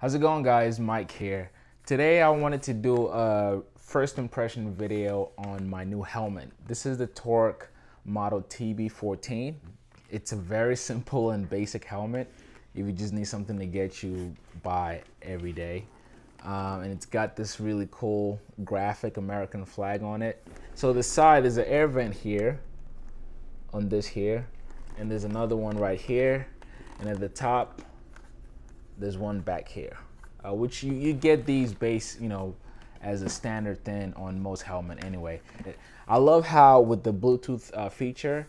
How's it going guys? Mike here. Today I wanted to do a first impression video on my new helmet. This is the TORC Model TB14. It's a very simple and basic helmet if you just need something to get you by every day. Um, and it's got this really cool graphic American flag on it. So the side is an air vent here on this here and there's another one right here and at the top there's one back here, uh, which you, you get these base, you know, as a standard thing on most helmet anyway. I love how with the Bluetooth uh, feature,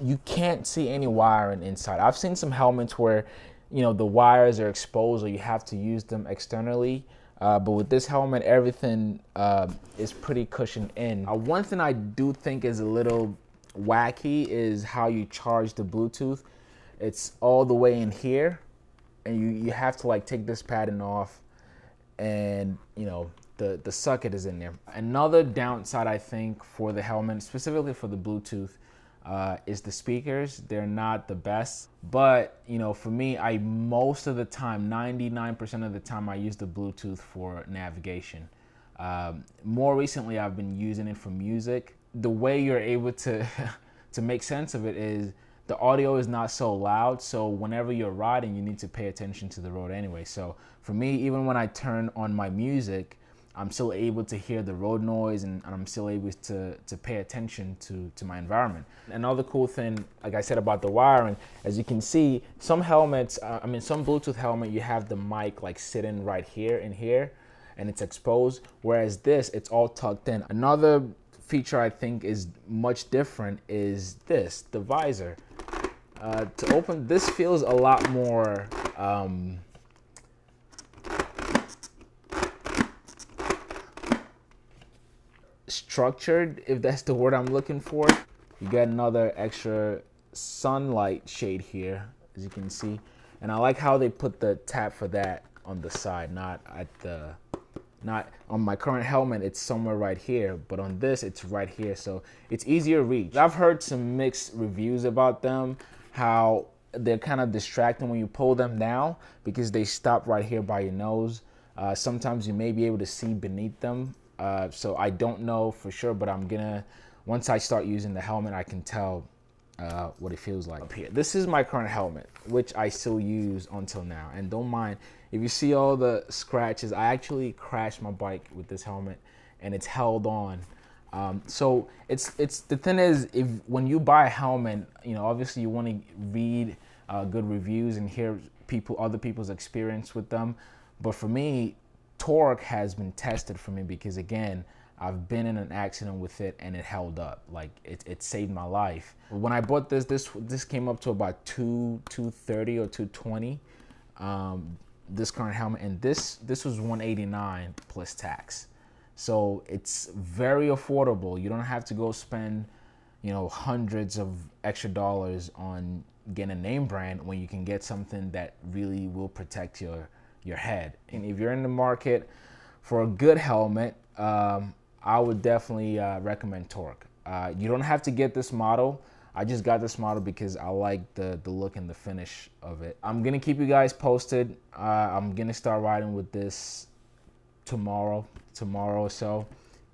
you can't see any wiring inside. I've seen some helmets where, you know, the wires are exposed or you have to use them externally. Uh, but with this helmet, everything uh, is pretty cushioned in. Uh, one thing I do think is a little wacky is how you charge the Bluetooth. It's all the way in here and you, you have to like take this padding off and you know the the socket is in there. Another downside i think for the helmet specifically for the bluetooth uh, is the speakers. They're not the best but you know for me i most of the time 99% of the time i use the bluetooth for navigation. Um, more recently i've been using it for music. The way you're able to to make sense of it is the audio is not so loud so whenever you're riding you need to pay attention to the road anyway. So for me even when i turn on my music i'm still able to hear the road noise and, and i'm still able to, to pay attention to, to my environment. Another cool thing like i said about the wiring as you can see some helmets uh, i mean some bluetooth helmet you have the mic like sitting right here and here and it's exposed whereas this it's all tucked in. Another feature I think is much different is this, the visor. Uh, to open, this feels a lot more um, structured, if that's the word I'm looking for. You get another extra sunlight shade here, as you can see. And I like how they put the tap for that on the side, not at the not on my current helmet it's somewhere right here but on this it's right here so it's easier reach i've heard some mixed reviews about them how they're kind of distracting when you pull them down because they stop right here by your nose uh, sometimes you may be able to see beneath them uh, so i don't know for sure but i'm gonna once i start using the helmet i can tell uh, what it feels like up here. This is my current helmet, which I still use until now. And don't mind, if you see all the scratches, I actually crashed my bike with this helmet and it's held on. Um, so it's it's the thing is, if when you buy a helmet, you know, obviously you want to read uh, good reviews and hear people, other people's experience with them. But for me, TORC has been tested for me because again, I've been in an accident with it and it held up. Like it, it saved my life. When I bought this, this this came up to about two two thirty or two twenty. Um, this current helmet, and this this was one eighty nine plus tax. So it's very affordable. You don't have to go spend, you know, hundreds of extra dollars on getting a name brand when you can get something that really will protect your your head. And if you're in the market for a good helmet, um, I would definitely uh, recommend TORC. Uh, you don't have to get this model. I just got this model because I like the, the look and the finish of it. I'm gonna keep you guys posted. Uh, I'm gonna start riding with this tomorrow, tomorrow or so,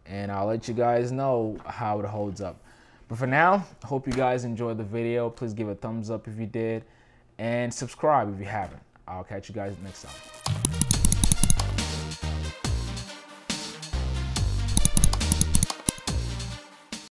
and I'll let you guys know how it holds up. But for now, hope you guys enjoyed the video. Please give a thumbs up if you did, and subscribe if you haven't. I'll catch you guys next time.